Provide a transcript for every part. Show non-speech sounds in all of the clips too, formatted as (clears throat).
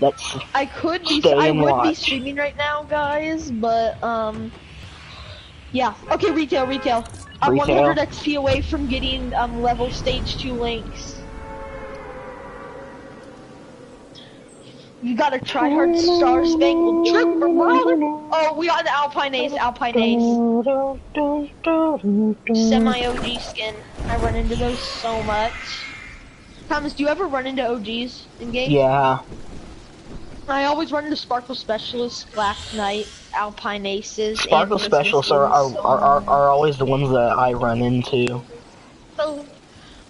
Let's I could be. I would be streaming right now, guys, but um, yeah. Okay, retail, retail. I'm Retail. 100 XP away from getting um level stage two Lynx. You gotta try hard Star Spangled Trooper, brother. Oh, we got the Alpine Ace, Alpine Ace. Semi OG skin. I run into those so much. Thomas, do you ever run into OGs in game? Yeah. I always run into Sparkle Specialists, Black Knight, Alpine Aces. Sparkle specialists are are, are, are always the ones that I run into. So,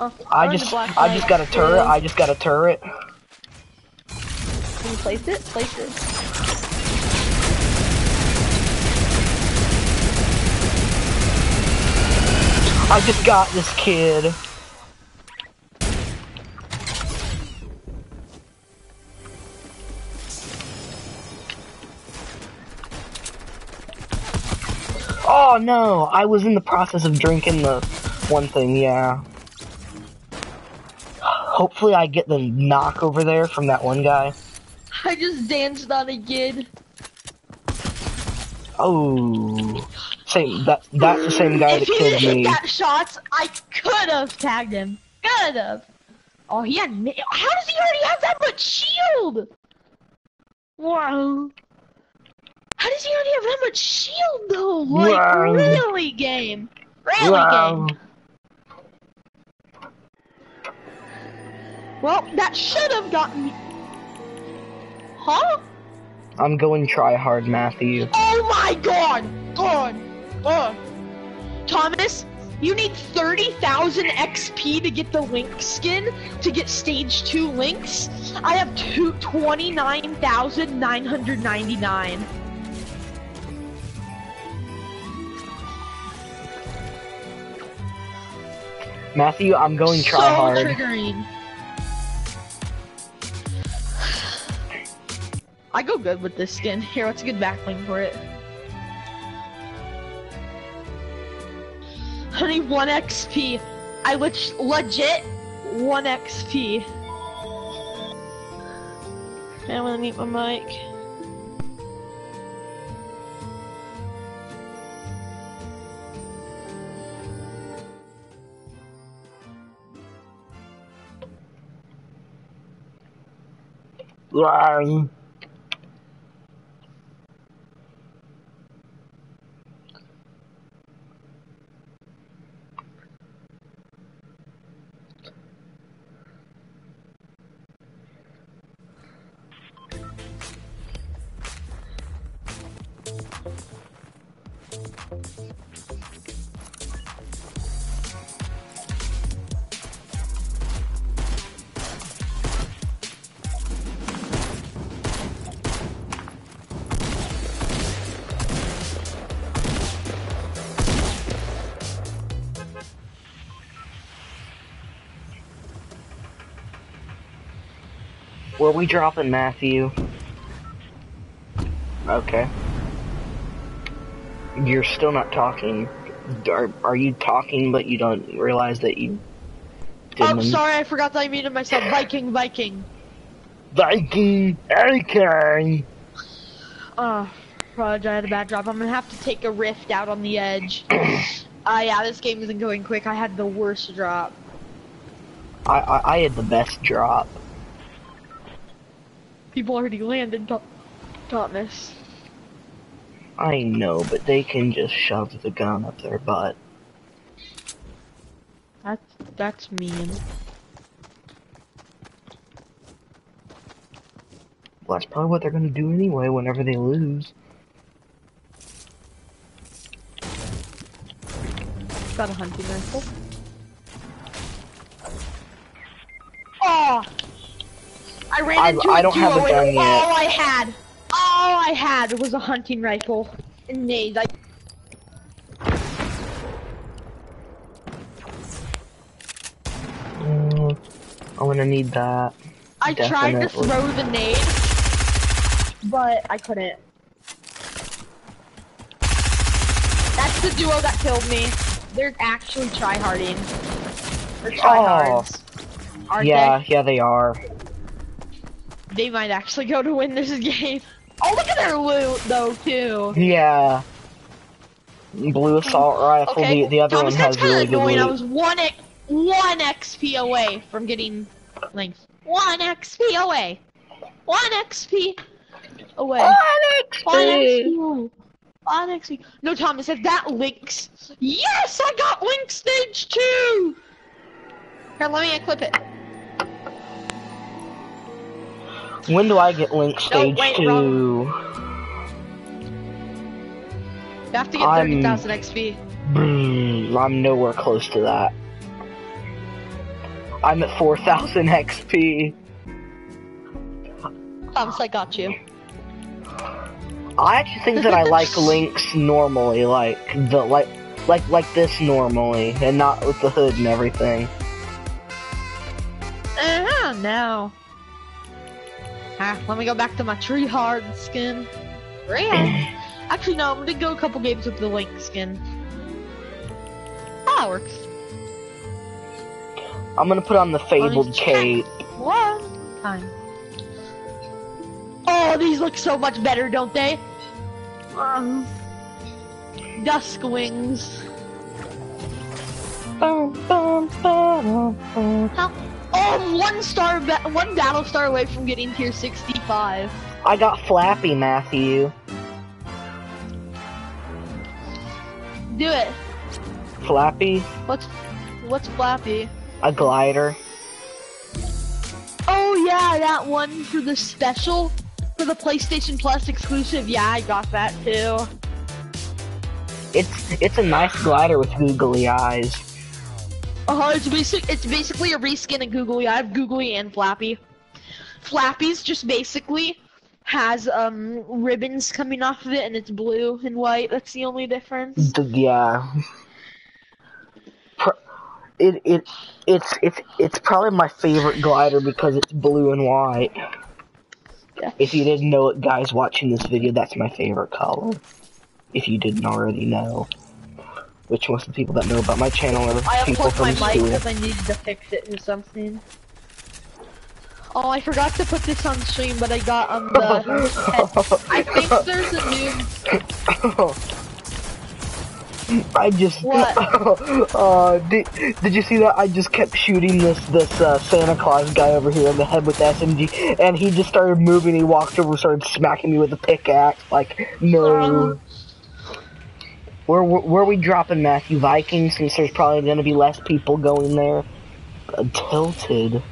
uh, I just I just got a turret. I just got a turret. Can you place it? Place it. I just got this kid. Oh no, I was in the process of drinking the one thing, yeah. Hopefully I get the knock over there from that one guy. I just danced on a kid. Oh. Same that that's the same guy if that he killed didn't hit that shots, I could have tagged him. Could have. Oh, he had. How does he already have that much shield? Wow. How does he already have that much shield though? Like Wow. really, game. Really, Wow. game. Well, that should have gotten me. Huh? I'm going try hard, Matthew. Oh my god! God! God! Thomas, you need 30,000 XP to get the Lynx skin, to get stage 2 Lynx. I have two, 29,999. Matthew, I'm going try so hard. triggering. I go good with this skin. Here, what's a good backbling for it? Honey, 1 XP. I leg- legit 1 XP. Okay, I'm gonna mute my mic. Wow. Where we dropping, Matthew? Okay. You're still not talking. Are, are you talking, but you don't realize that you didn't? Oh, sorry, I forgot that I muted myself. Viking, Viking. Viking, okay. Uh, fudge, I had a bad drop. I'm gonna have to take a rift out on the edge. Ah, (clears throat) yeah, this game isn't going quick. I had the worst drop. I, I I had the best drop. People already landed, Th- Thomas. I know, but they can just shove the gun up their butt. That's that's mean. Well, that's probably what they're gonna do anyway whenever they lose. Got a hunting rifle. Oh! I ran I- into I a don't have a duo and yet. all I had, all I had was a hunting rifle and nades. I Mm, I'm gonna need that. I tried to throw the nade, but I couldn't. That's the duo that killed me. They're actually tryharding. They're tryhards. Aren't yeah, they? yeah, they are. They might actually go to win this game. Oh, look at their loot though too. Yeah. Blue assault rifle. Okay, The, the other Thomas, one that's has kind really of good annoying. I was one X, one XP away from getting Lynx. One XP away. One XP away. One XP. One XP. No, Thomas, if that Lynx, yes, I got Lynx stage two. Here, let me equip it. When do I get Lynx Stage wait, 2? You have to get I'm- thirty thousand XP. Brrr, I'm nowhere close to that. I'm at 4,000 XP. Thomas, I got you. I actually think that I like (laughs) Lynx normally, like the like like like this normally, and not with the hood and everything. Uh-huh, no. Ah, let me go back to my tree hard skin. Real. (sighs) Actually, no, I'm gonna go a couple games with the Lynx skin. That works. I'm gonna put on the fabled cape. One time. Oh, these look so much better, don't they? Um, Dusk wings. Bum, bum, ba-dum, bum. Oh, I'm one star, ba- one battle star away from getting tier 65. I got Flappy, Matthew. Do it. Flappy, What's, what's Flappy? a glider. Oh yeah, that one for the special, for the PlayStation Plus exclusive. Yeah, I got that too. It's it's a nice glider with googly eyes. Uh, it's basic. It's basically a reskin of Googly. I have Googly and Flappy. Flappy's just basically has um ribbons coming off of it, and it's blue and white. That's the only difference. Yeah. It it it's it's it's probably my favorite glider because it's blue and white. Yeah. If you didn't know it, guys watching this video, that's my favorite color. If you didn't already know, which most of the people that know about my channel are I people unplugged my from mic because I needed to fix it or something. Oh, I forgot to put this on stream, but I got um the. (laughs) I think there's a new. (laughs) I just (laughs) What? uh did, did you see that I just kept shooting this this uh, Santa Claus guy over here in the head with the SMG and he just started moving he walked over started smacking me with a pickaxe like no where, where where are we dropping Matthew Viking since there's probably gonna be less people going there uh, tilted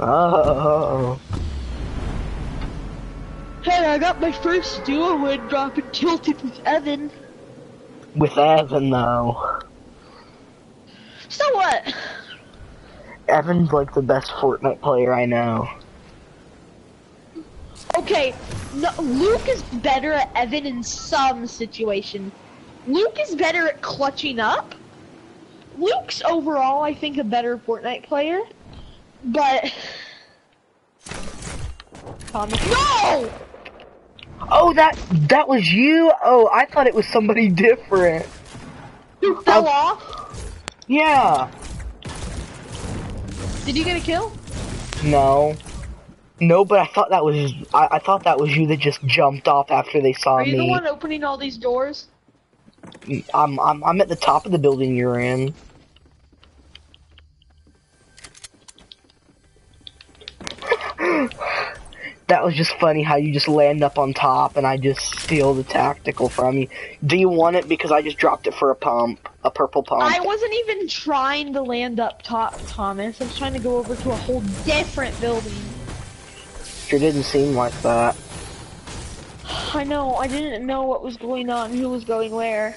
oh Hey, I got my first duo win dropping tilted with Evan. with Evan though So what? Evan's like the best Fortnite player I know Okay, no, Luke is better at Evan in some situations. Luke is better at clutching up. Luke's overall, I think, a better Fortnite player. But. No! Oh, that that was you. Oh, I thought it was somebody different. You fell Oh. off? Yeah. Did you get a kill? No. No, but I thought that was I, I thought that was you that just jumped off after they saw me. Are you the me. one opening all these doors? I'm I'm I'm at the top of the building you're in. (laughs) that was just funny how you just land up on top and I just steal the tactical from you. Do you want it because I just dropped it for a pump, a purple pump? I wasn't even trying to land up top, Thomas. I was trying to go over to a whole different building. Sure didn't seem like that. I know, I didn't know what was going on, who was going where.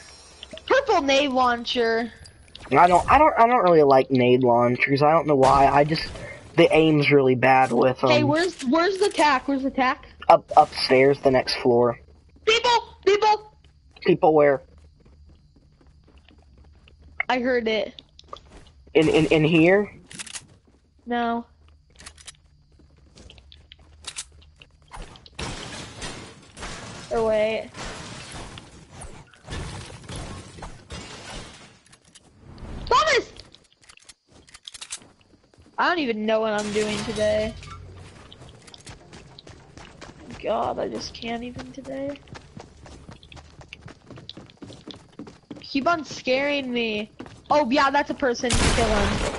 Purple nade launcher. I don't I don't I don't really like nade launchers. I don't know why. I just the aim's really bad with them. Hey, where's where's the tack? Where's the tack? Up upstairs, the next floor. People, people. People where I heard it. in in in here. No. Or wait. Thomas! I don't even know what I'm doing today. god, I just can't even today. Keep on scaring me. Oh yeah, that's a person. Kill him.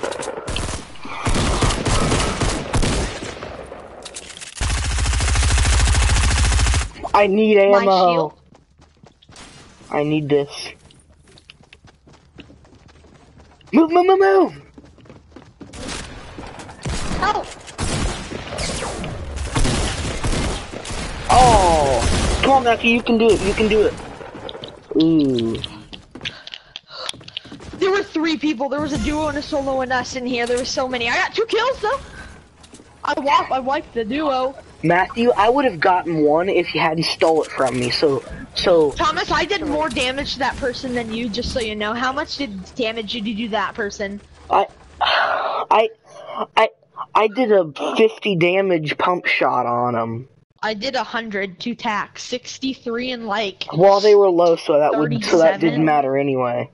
I need ammo. I need this. Move, move, move, move! Help! Oh! Come on, Matthew, you can do it, you can do it. Ooh. There were three people. There was a duo and a solo and us in here. There were so many. I got two kills though. I wiped. I wiped the duo. Matthew, I would have gotten one if you hadn't stole it from me, so, so, Thomas, I did more damage to that person than you. Just so you know, how much did damage did you do that person? I, I, I, I did a 50 damage pump shot on them. I did a hundred two tacks, sixty-three and like. While they were low, so that would, so that didn't matter anyway.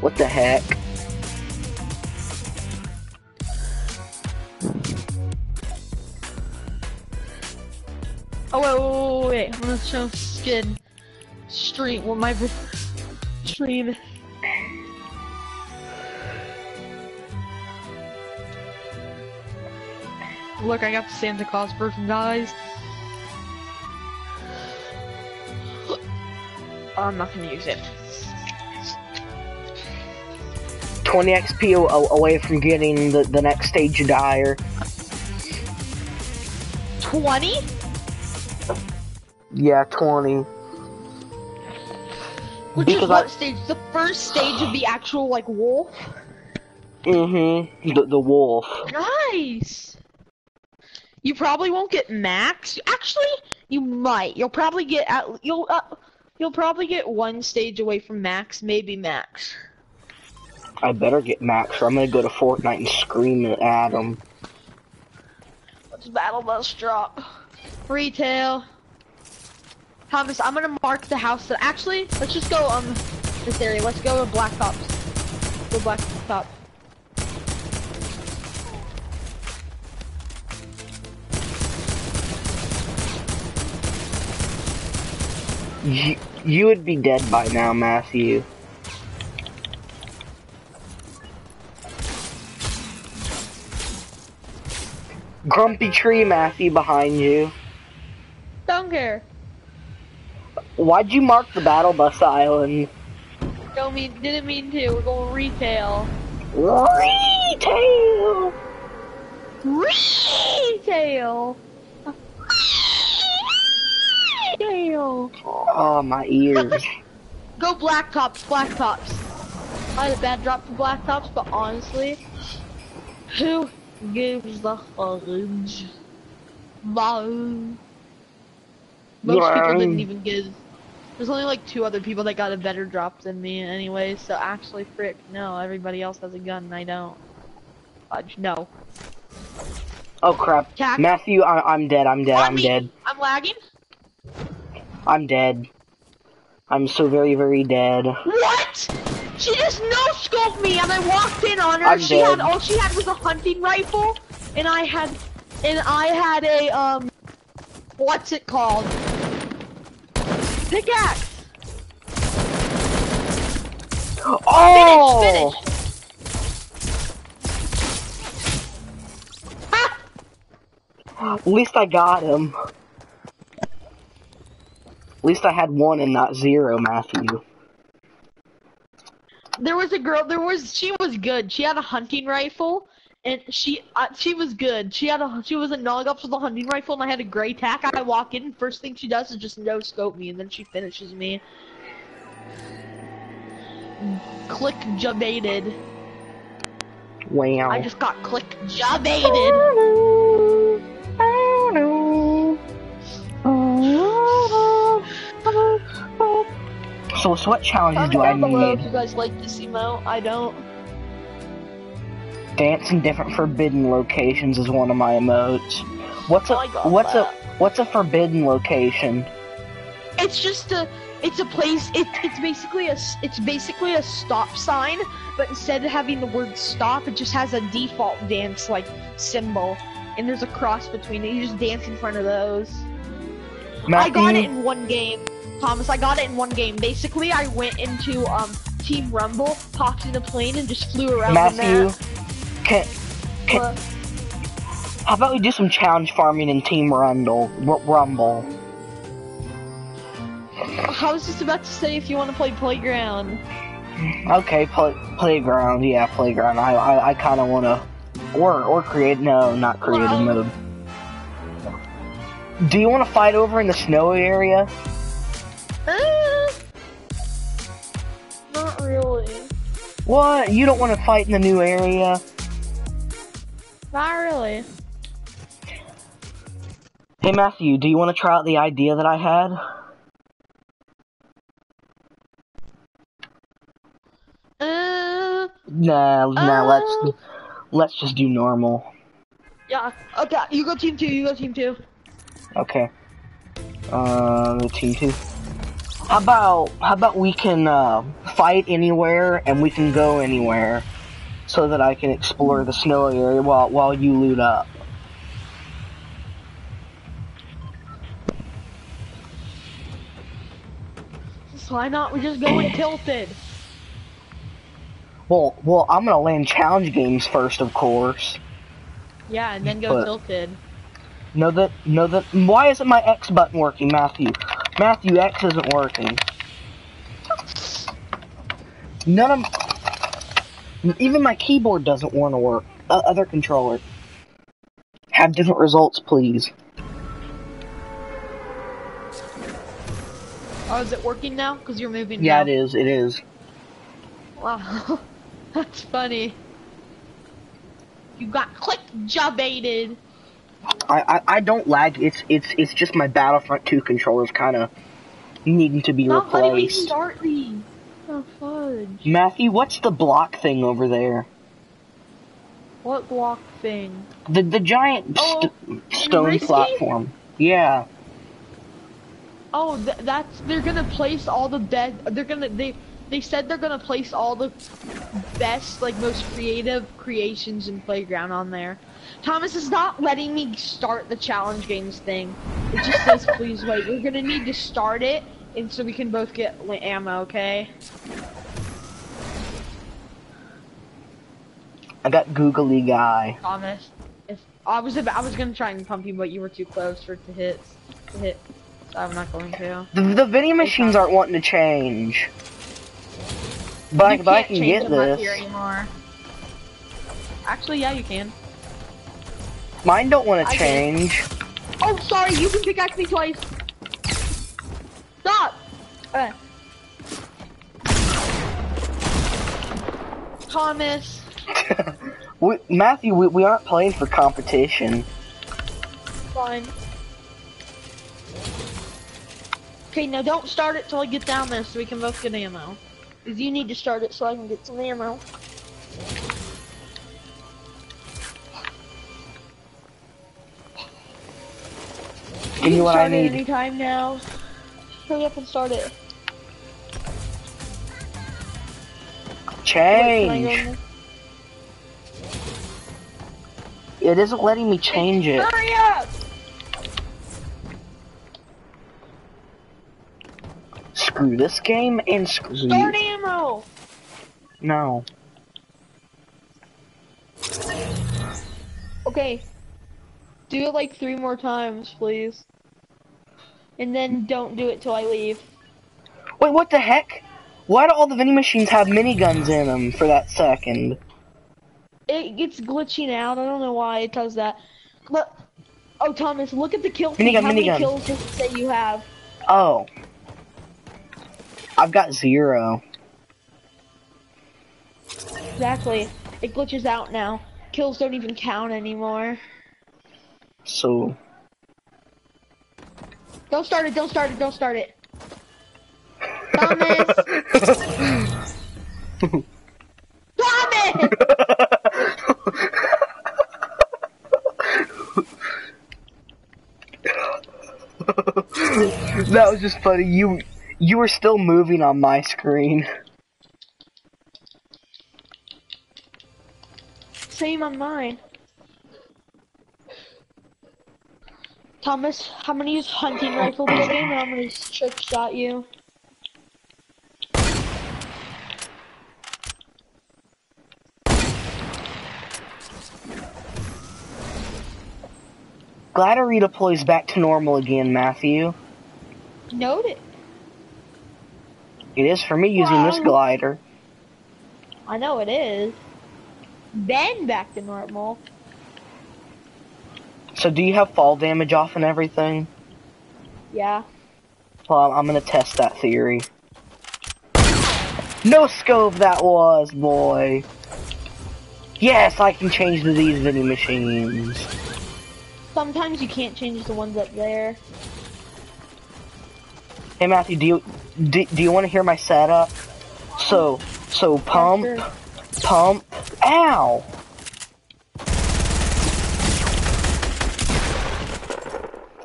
What the heck? Oh wait, wait, wait, wait! I'm gonna show skin stream. What my stream? Look, I got the Santa Claus version, guys. Oh, I'm not gonna use it. 20 XP away from getting the, the next stage of Dire. 20? Yeah, 20. Which is what I- stage? The first stage of the actual, like, wolf? Mm-hmm. The, the wolf. Nice! You probably won't get max. Actually, you might. You'll probably get at you'll uh, you'll probably get one stage away from max, maybe max. I better get max or I'm gonna go to Fortnite and scream at him. Let's battle bus drop. Retail. Thomas, I'm gonna mark the house that actually let's just go um this area. Let's go to Black Ops. Go Black Top. You, you would be dead by now, Matthew. Grumpy tree, Matthew, behind you. Don't care. Why'd you mark the battle bus island? Don't mean didn't mean to. We're going retail. Retail! Retail. Retail. Oh, my ears. Go black tops, black tops. I had a bad drop for black tops, but honestly, who gives the fudge? Mo. Most people didn't even give. There's only like two other people that got a better drop than me anyway, so actually, frick, no, everybody else has a gun and I don't. Fudge, no. Oh, crap. Tack. Matthew, I I'm dead, I'm dead, I'm me. dead. I'm lagging? I'm dead. I'm so very, very dead. What? She just no scoped me and I walked in on her. I'm she had all she had was a hunting rifle and I had and I had a um what's it called? Pickaxe. Oh! Finish, finish. At least I got him. At least I had one and not zero, Matthew. There was a girl. There was she was good. She had a hunting rifle, and she uh, she was good. She had a she was a nog ups with a hunting rifle, and I had a gray tack. I walk in, first thing she does is just no scope me, and then she finishes me. Click jabaited. Wow. I just got click jabaited. So, so what challenges Comment do I down below if you guys like this emote. I don't. Dance in different forbidden locations is one of my emotes. What's a got what's that. a what's a forbidden location? It's just a It's a place. It, it's basically a. It's basically a stop sign, but instead of having the word stop, it just has a default dance like symbol, and there's a cross between it. You just dance in front of those. I got it in one game, Thomas. I got it in one game. Basically, I went into um Team Rumble, hopped in a plane, and just flew around the Matthew, can, Uh, how about we do some challenge farming in Team Rumble? R- Rumble. I was just about to say if you want to play Playground. Okay, play, playground. Yeah, playground. I I, I kind of want to, or or create. No, not creative Well- mode. Do you want to fight over in the snowy area? Uh, not really. What? You don't want to fight in the new area? Not really. Hey Matthew, do you want to try out the idea that I had? Uh, Nah, nah. Uh. let's let's just do normal. yeah. Okay, you go team two. You go team two. Okay. Uh, team two. How about how about we can uh, fight anywhere and we can go anywhere, so that I can explore the snowy area while while you loot up. Why not? We just go in tilted. Well, well, I'm gonna land challenge games first, of course. Yeah, and then go But- tilted. No, that, no, that. Why isn't my X button working, Matthew? Matthew, X isn't working. None of, even my keyboard doesn't want to work. Uh, other controller. Have different results, please. Oh, is it working now? Cause you're moving. Yeah, now. it is. It is. Wow, (laughs) that's funny. You got click jobated. I, I, I don't lag. It's it's it's just my Battlefront 2 controllers kind of needing to be Not letting me replaced. start these. Matthew, what's the block thing over there? What block thing? The the giant oh, st- Oh, stone Risky? platform. Yeah. Oh, th- that's they're gonna place all the best. They're gonna they they said they're gonna place all the best like most creative creations in playground on there. Thomas is not letting me start the challenge games thing. It just says please wait. We're gonna need to start it, and so we can both get ammo. Okay. I got googly guy. Thomas, if I was about, I was gonna try and pump you, but you were too close for it to hit. To hit. So I'm not going to. The, the vending machines aren't wanting to change. But, but I can get this. here. Actually, yeah, you can. Mine don't want to can. change. Oh, sorry, you can pickaxe me twice. Stop. Okay. Thomas. (laughs) we, Matthew, we, we aren't playing for competition. Fine. Okay, now don't start it till I get down there so we can both get ammo. Because you need to start it so I can get some ammo. Me can what I it need. anytime now. Hurry up and start it. Wait, can I go in Change. there? It isn't letting me change it. Hurry up! Screw this game and screw Start ammo! No. Okay. Do it like three more times, please. And then don't do it till I leave. Wait, what the heck? Why do all the vending machines have miniguns in them for that second? It gets glitching out. I don't know why it does that. But oh, Thomas, look at the kill feed. Minigun, How many kills does it say you have? Oh. I've got zero. Exactly. It glitches out now. Kills don't even count anymore. So. Don't start it. Don't start it. Don't start it. Thomas. (laughs) Thomas. (laughs) (laughs) that was just funny. You You were still moving on my screen. Same on mine. Thomas, I'm gonna use hunting rifle this game I'm gonna trick shot you. Glad it redeploys back to normal again, Matthew. Noted. It is for me using this glider. I know it is. Then back to normal. So do you have fall damage off and everything? Yeah. Well, I'm gonna test that theory. No scope that was, boy. Yes, I can change to these vending machines. Sometimes you can't change the ones up there. Hey Matthew, do you do, do you want to hear my setup? So so pump, sure. pump, ow.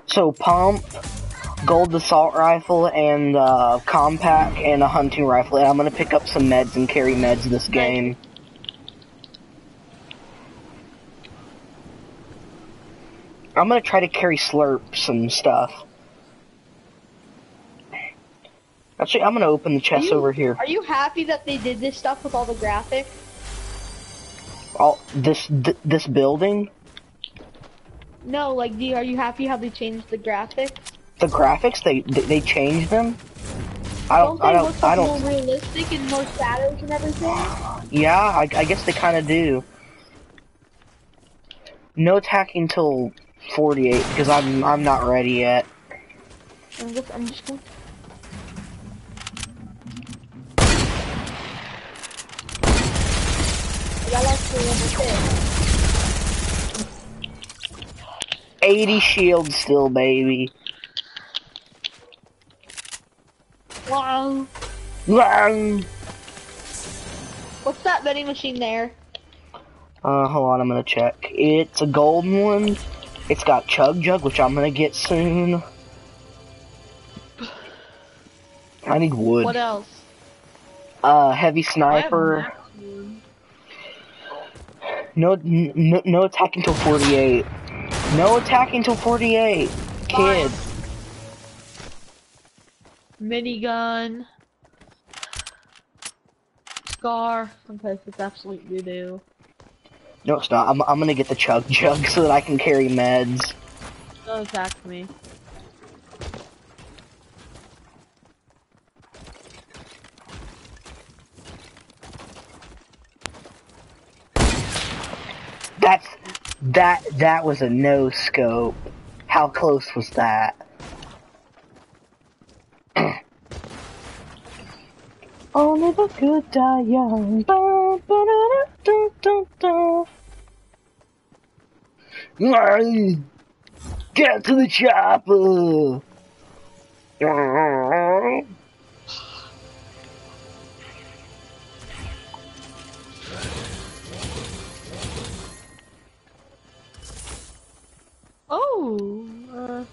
So pump, gold assault rifle, and uh, compact, and a hunting rifle. And I'm gonna pick up some meds and carry meds this game. I'm gonna try to carry slurps and stuff. Actually, I'm gonna open the chest you- over here. Are you happy that they did this stuff with all the graphics? All this th- this building, No, like, do you, are you happy how they changed the graphics? the graphics they they, they changed them. I Don't don't. they I look don't. I more don't. realistic and more shadows and everything? Yeah, I, I guess they kind of do. No attacking till 48 because I'm I'm not ready yet. I'm just, I'm just going. I got like three level six. 80 shields still, baby. Wow. Lang. What's that vending machine there? Uh, hold on, I'm gonna check. It's a golden one. It's got Chug Jug, which I'm gonna get soon. I need wood. What else? Uh, heavy sniper. No, n- no, no attack until 48. No attack until 48. Kid. Minigun. Scar. Sometimes it's absolute doo doo. No, it's not. I'm, I'm gonna get the Chug Jug (laughs) so that I can carry meds. Don't attack me. That's, that, that was a no scope. How close was that? Only the good die young. Ba, ba, da, da, da, da, da. Get to the chopper! Oh. Uh,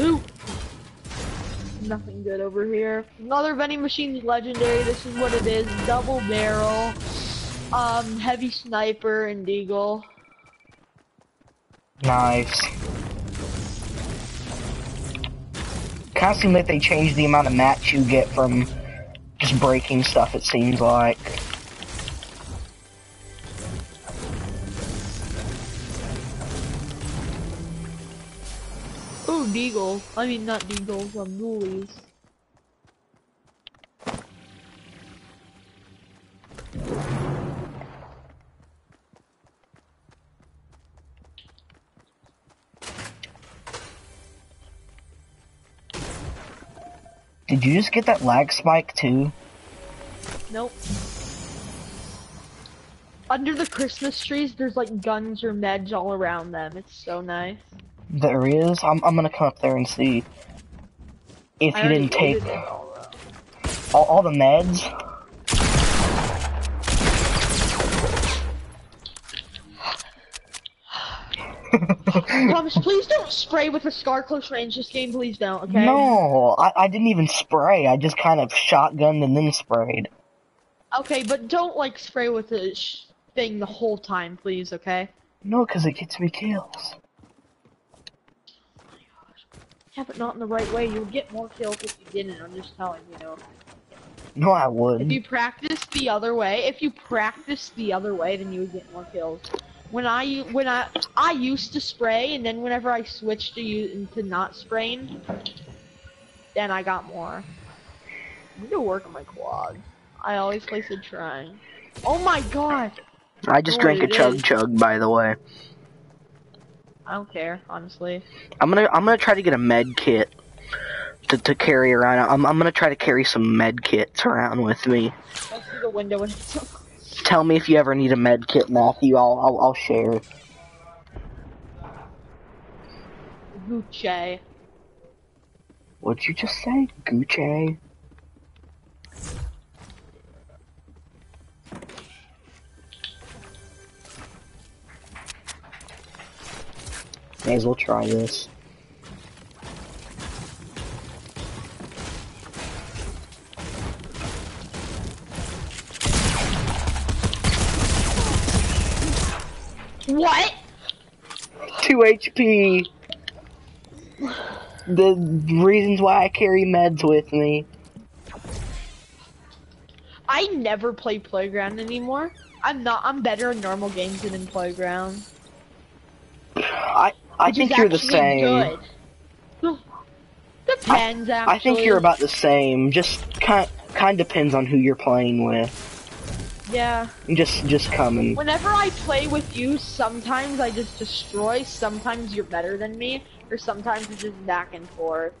Ooh. Nothing good over here. Another vending machine's legendary. This is what it is. Double barrel. Um, heavy sniper and deagle. Nice. Kind of seems like they changed the amount of mats you get from just breaking stuff, it seems like. Ooh, deagle. I mean, not deagles, um, ghoulies. Did you just get that lag spike too? Nope. Under the Christmas trees, there's like guns or meds all around them. It's so nice. There is? I'm, I'm gonna come up there and see. If I you didn't take all, all, all the meds. Promise, please don't spray with a scar close range this game. Please don't. Okay. No, I, I didn't even spray. I just kind of shotgunned and then sprayed. Okay, but don't like spray with the sh thing the whole time, please. Okay. No, because it gets me kills. Oh yeah, but not in the right way. You'll get more kills if you didn't. I'm just telling you. Know. No, I wouldn't. you practice the other way, if you practice the other way, then you would get more kills. When I when I I used to spray, and then whenever I switched to you to not spraying, then I got more. I'm gonna work on my quad. I always place a trying. Oh my god! I just Oh, drank a chug is. chug, by the way. I don't care, honestly. I'm gonna I'm gonna try to get a med kit to, to carry around. I'm I'm gonna try to carry some med kits around with me. Go through the window and (laughs) Tell me if you ever need a med kit, Matthew. I'll I'll, I'll share. Gucci. What'd you just say, Gucci? May as well try this. 2 HP. The reasons why I carry meds with me. I never play Playground anymore. I'm not. I'm better in normal games than in Playground. I I think you're the same. Good. Depends, actually. I think you're about the same. Just kind kind depends on who you're playing with. Yeah. Just just coming. Whenever I play with you, sometimes I just destroy. Sometimes you're better than me, or sometimes it's just back and forth.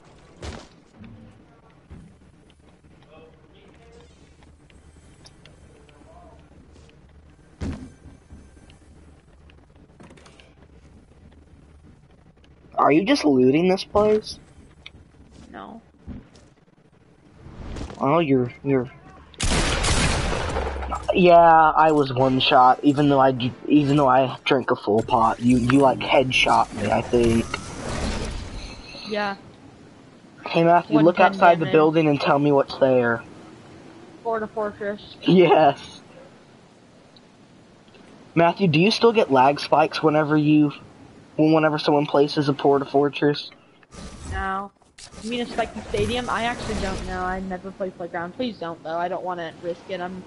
Are you just looting this place? No. Oh, you're you're. Yeah, I was one shot. Even though I even though I drank a full pot, you you like headshot me. I think. Yeah. Hey Matthew, One look outside the building and tell me what's there. Florida Fortress. Yes. Matthew, do you still get lag spikes whenever you, whenever someone places a porta fortress? No. You mean a spiky stadium? I actually don't know. I never play playground. Please don't though. I don't want to risk it. I'm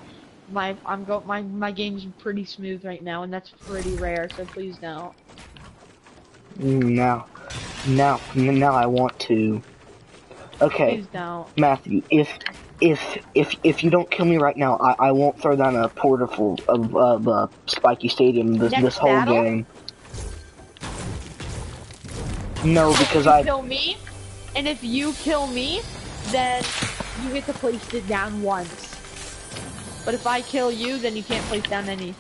my I'm go my my game's pretty smooth right now, and that's pretty rare. So please don't. Mm, Now, now, I want to. Okay, Please don't. Matthew, if if if if you don't kill me right now, I, I won't throw down a portal of of uh, Spiky Stadium this Next this whole battle? game. No, because you I kill me, and if you kill me, then you get to place it down once. But if I kill you, then you can't place down any.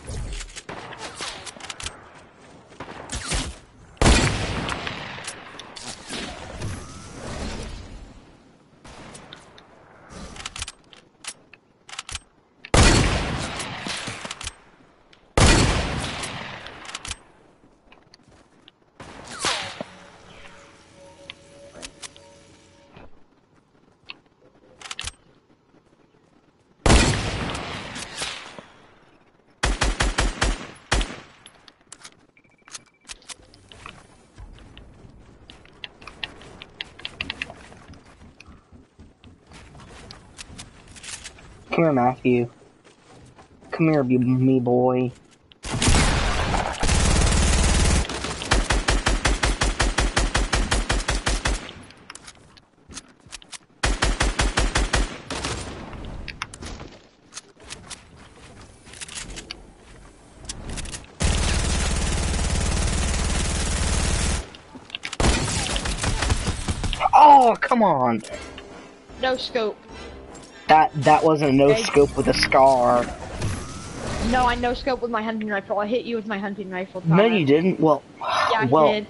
Come here, Matthew. Come here, me boy. Oh, come on. No scope. That that wasn't a no scope with a scar. No, I no scope with my hunting rifle. I hit you with my hunting rifle. No, you didn't. Well, Yeah, I well, did.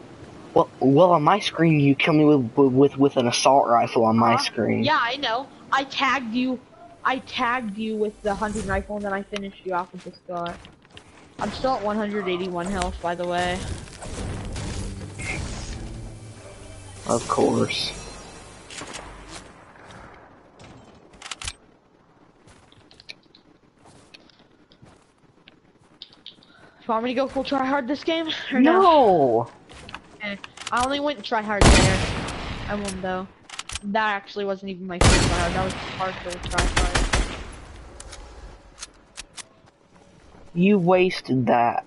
well, well. On my screen, you killed me with with with an assault rifle on my Huh? screen. Yeah, I know. I tagged you. I tagged you with the hunting rifle, and then I finished you off with the scar. I'm still at 181 health, by the way. Of course. You want me to go full try hard this game? Or no? No! Okay. I only went try hard there. I won though. That actually wasn't even my first try hard. That was partial try hard. You wasted that.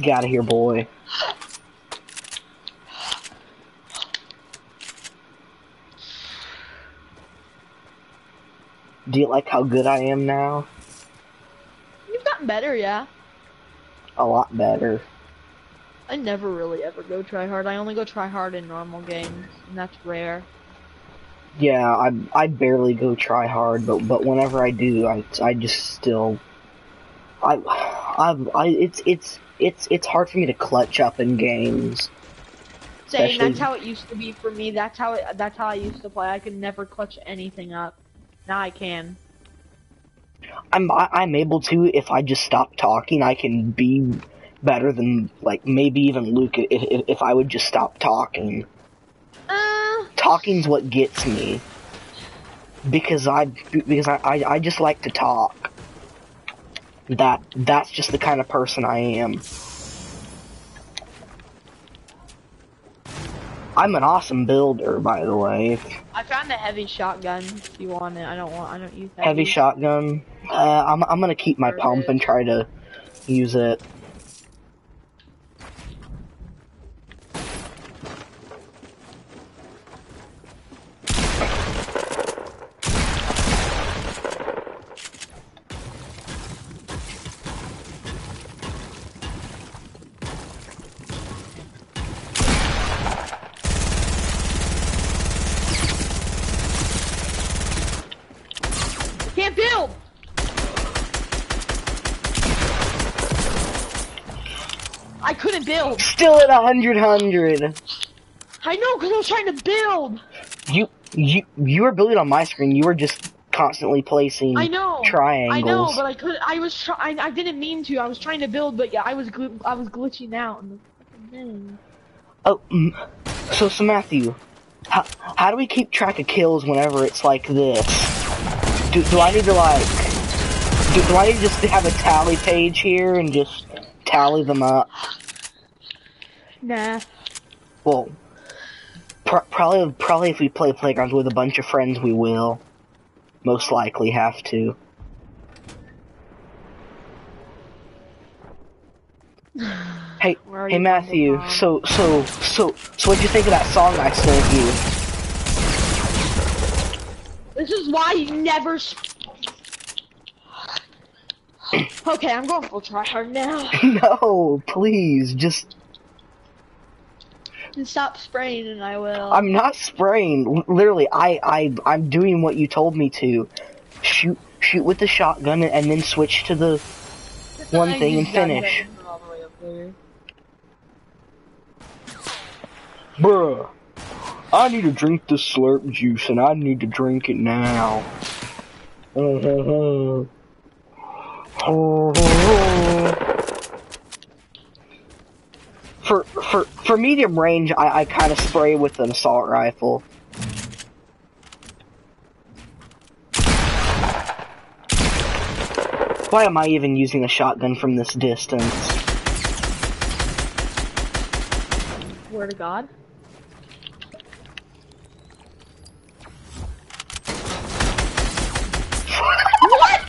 Get out of here, boy. Do you like how good I am now? You've gotten better, yeah. A lot better. I never really ever go try hard. I only go try hard in normal games, and that's rare. Yeah, I I barely go try hard, but but whenever I do, I I just still I I I it's it's it's it's hard for me to clutch up in games. Same. Especially- That's how it used to be for me. That's how it, that's how I used to play. I could never clutch anything up. Now I can. I'm I'm able to if I just stop talking. I can be better than like maybe even Luke if if, if I would just stop talking. Uh, Talking's what gets me because I because I, I I just like to talk. That that's just the kind of person I am. I'm an awesome builder, by the way. I found a heavy shotgun. If you want it, I don't want. I don't use heavy. Heavy shotgun. Uh, I'm I'm gonna keep my pump and try to use it. Can't build. I couldn't build. Still at a hundred hundred. I know, cause I was trying to build. You you you were building on my screen. You were just constantly placing I know. triangles. I know, but I could. I was. trying. I, didn't mean to. I was trying to build, but yeah, I was. I was glitching out. In the fucking thing. Oh, mm, so so Matthew, how how do we keep track of kills whenever it's like this? Do do I need to like do, do I need to just have a tally page here and just tally them up? Nah. Well, pr- probably probably if we play playgrounds with a bunch of friends, we will. Most likely have to. (sighs) Hey, hey Matthew. So so so so what'd you think of that song I sent you? This is why you never. Sp- (clears throat) okay, I'm going full try hard now. (laughs) no, please, just And stop spraying, and I will. I'm not spraying. Literally, I I I'm doing what you told me to. Shoot shoot with the shotgun and then switch to the one thing and finish. that all the way up there. Bruh. I need to drink this slurp juice and I need to drink it now. (laughs) For for for medium range, I, I kind of spray with an assault rifle. Why am I even using a shotgun from this distance? Word to God. what?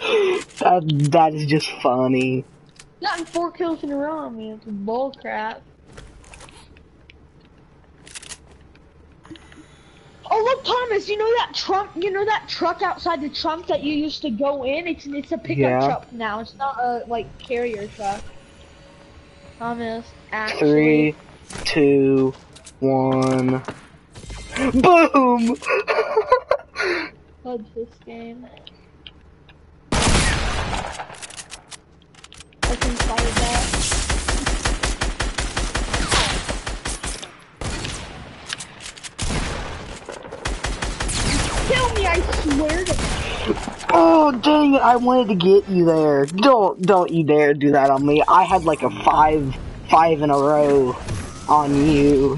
(laughs) That that is just funny. Gotten four kills in a row on me. It's bull crap. Oh look, Thomas! You know that truck? You know that truck outside the trunk that you used to go in? It's it's a pickup Yeah. truck now. It's not a like carrier truck. Thomas, actually. Three, two, one. Boom! (laughs) Fudge this game. I can fire that. Kill me, I swear to Oh Oh, dang it! I wanted to get you there. Don't don't you dare do that on me. I had like a five five in a row on you.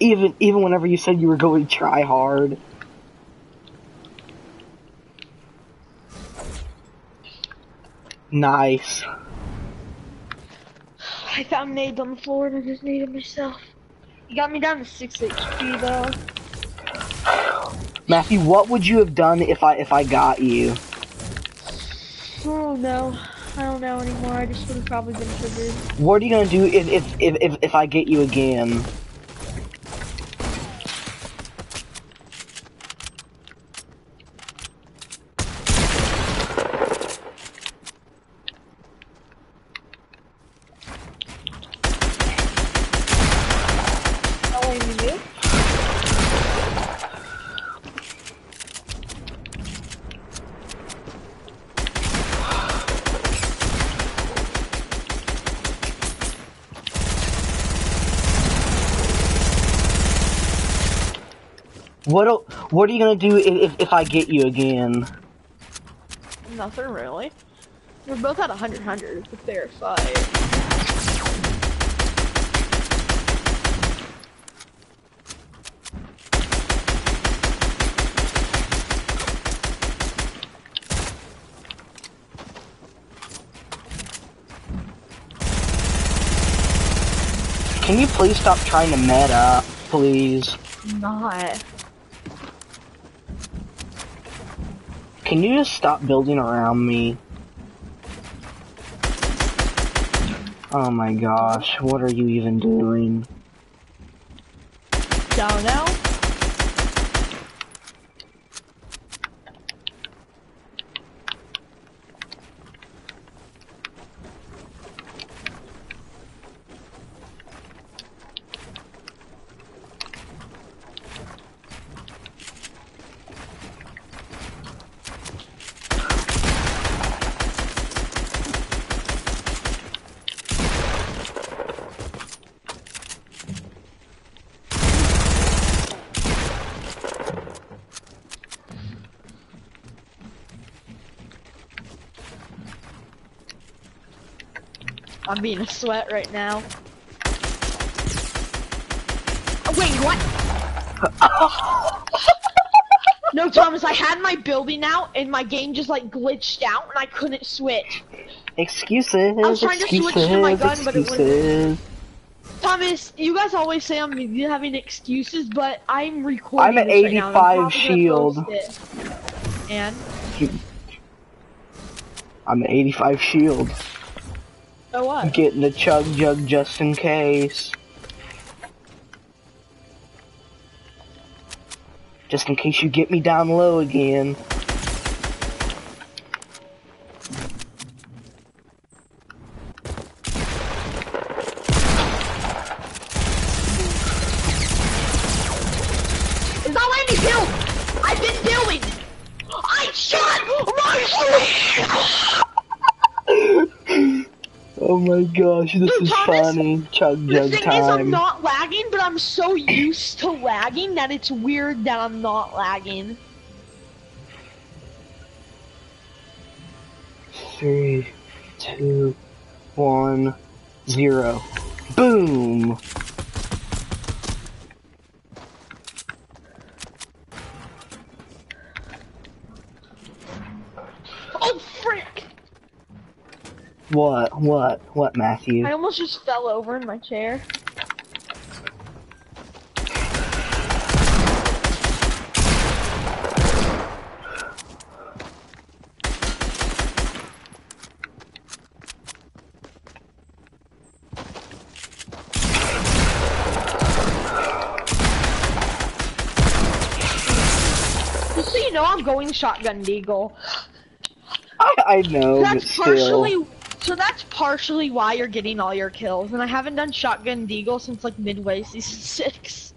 Even even whenever you said you were going to try hard. Nice. I found nades on the floor and I just needed myself. You got me down to 6 HP though. Matthew, what would you have done if I if I got you? Oh no. I don't know anymore. I just would have probably been triggered. What are you gonna do if if if if, if I get you again? Not letting me move. What what are you gonna do if if, if I get you again? Nothing really. We're both at 100 100. It's they're fight. Can you please stop trying to meta, please? Not. Can you just stop building around me? Oh my gosh, what are you even doing? Don't know. I'm being a sweat right now. Oh, wait, what? (laughs) no, Thomas, I had my building out and my game just like glitched out and I couldn't switch. Excuses, I was trying to switch excuses, to my gun, but it wouldn't. excuses. Thomas, you guys always say I'm having excuses, but I'm recording. I'm at this right I'm 85 shield. And I'm at 85 shield. So what? Getting the chug jug just in case. Just in case you get me down low again. Gosh, this Dude, is Thomas, funny. Chug The jug thing is, I'm not lagging, but I'm so used to lagging that it's weird that I'm not lagging. Three, two, one, zero. Boom! Oh frick! What? What? What, Matthew? I almost just fell over in my chair. Just so you know, I'm going shotgun deagle. I, I know, That's still. So that's partially why you're getting all your kills, and I haven't done shotgun deagle since like midway season (laughs) six.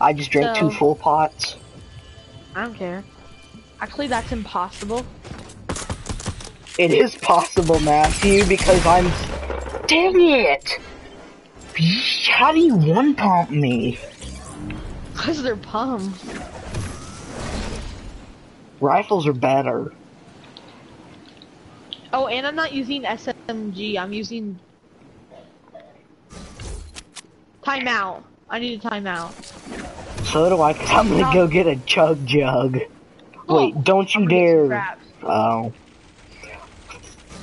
I just drank two full pots. I don't care. Actually, that's impossible. It is possible, Matthew, because I'm. Dang it! How do you one pump me? (laughs) Cause they're pumped. Rifles are better. Oh, and I'm not using SMG. I'm using timeout. I need a timeout. So do I, cause I'm gonna go get a chug jug. Oh, Wait, don't you I'm gonna get some dare. Oh.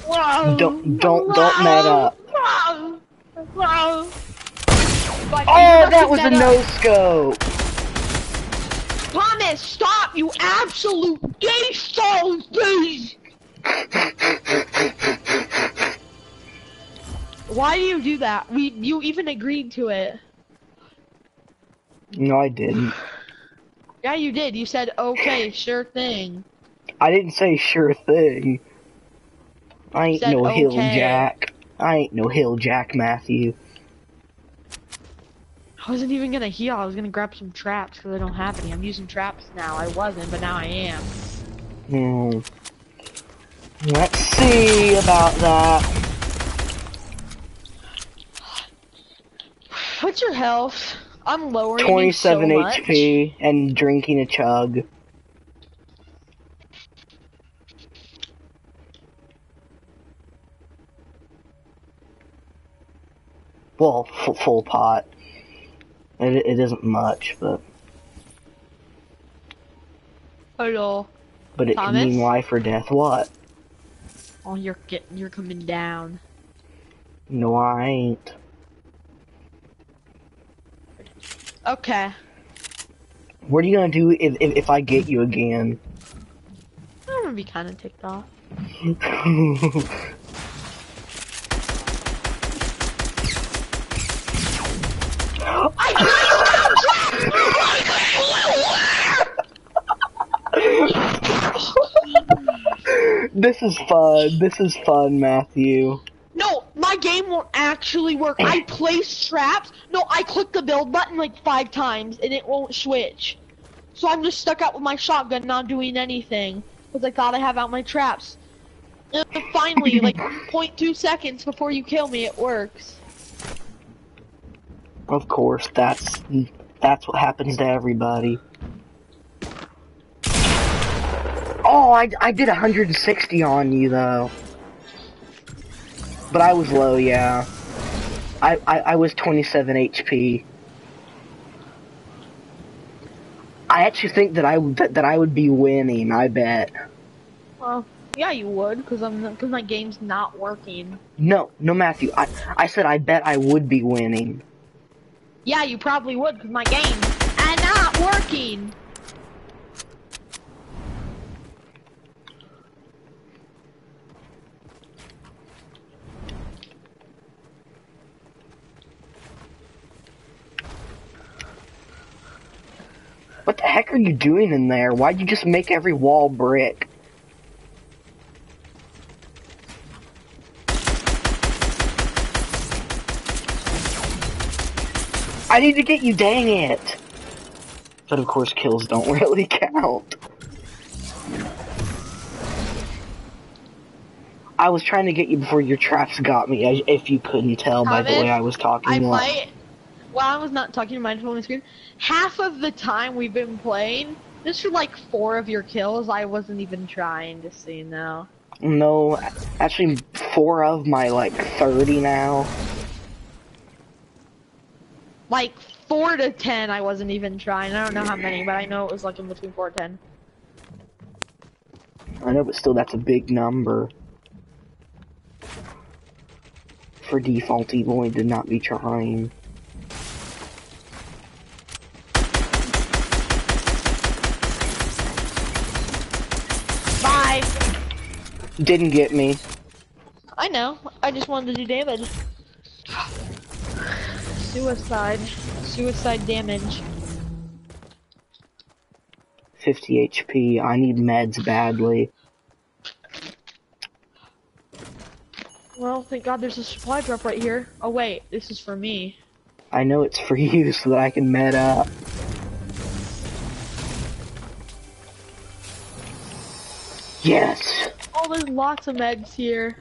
Whoa. Don't- don't- don't net up. Whoa. Whoa. Oh, that was a no scope. Thomas, stop, you absolute gay please! Why do you do that? We, you even agreed to it. No, I didn't. Yeah, you did. You said, okay, sure thing. I didn't say sure thing. I ain't Said no hill jack. I ain't no hill jack, Matthew. I wasn't even gonna heal. I was gonna grab some traps because I don't have any. I'm using traps now. I wasn't, but now I am. Hmm. Let's see about that. What's your health? I'm lowering 27 so much. HP and drinking a chug. Well, f- full pot. It, it isn't much, but Hello. but it can mean life or death. What? Oh, you're getting, you're coming down. No, I ain't. Okay. What are you gonna do if if, if I get you again? I'm gonna be kind of ticked off. (laughs) this is fun. This is fun, Matthew. No, my game won't actually work. I (clears throat) place traps. No, I click the build button like five times and it won't switch. So I'm just stuck out with my shotgun, not doing anything. Because I thought I have out my traps. And finally, like (laughs) 0.2 seconds before you kill me, it works. Of course, that's that's what happens to everybody. Oh, I, I did 160 on you though. But I was low, yeah. I, I, I was 27 HP. I actually think that I would- that, that I would be winning. I bet. Well, yeah, you would, because I'm because my game's not working. No, no, Matthew. I I said I bet I would be winning. Yeah, you probably would, because my game's and not working. What the heck are you doing in there? Why'd you just make every wall brick? I need to get you, dang it! But of course, kills don't (laughs) really count. I was trying to get you before your traps got me, if you couldn't tell by the way I was talking. I might. While I was not talking to my phone on the screen, half of the time we've been playing, just for like four of your kills, I wasn't even trying. to see know. No, actually, four of my like 30 now. Like four to ten, I wasn't even trying. I don't know how many, but I know it was like in between four to ten. I know, but still, that's a big number. For default, even when did not be trying. Bye. Didn't get me. I know. I just wanted to do damage. Suicide. Suicide damage. 50 HP. I need meds badly. Well, thank God there's a supply drop right here. Oh wait, this is for me. I know it's for (laughs) you so that I can med up. Yes! There's lots of meds here.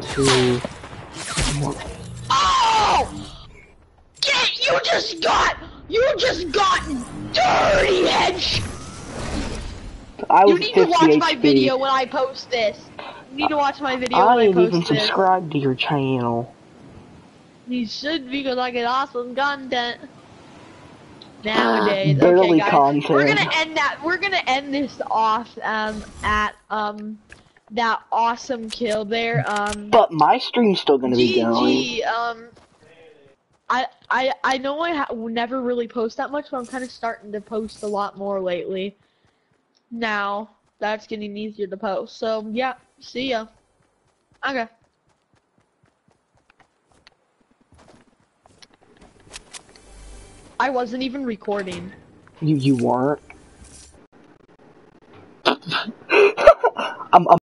Two. Oh! Get, you just got, you just got dirty head. I You need to 50 watch my video when I post this. You need to watch my video I when I ain't even post this. subscribed to your channel. You should because I get awesome content. Nowadays, Barely okay, guys, we're gonna end that. We're gonna end this off um at um that awesome kill there. Um, But my stream's still gonna be going. Um, I I I know I never really post that much, but I'm kind of starting to post a lot more lately. Now that's getting easier to post. So yeah, see ya. Okay. I wasn't even recording. You you weren't. (laughs) I'm, I'm